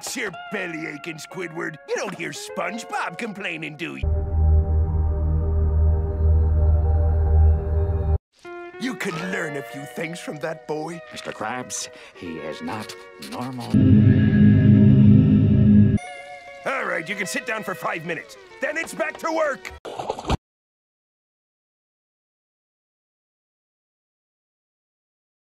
What's your belly aching, Squidward? You don't hear SpongeBob complaining, do you? You could learn a few things from that boy. Mr. Krabs, he is not normal. All right, you can sit down for five minutes. Then it's back to work.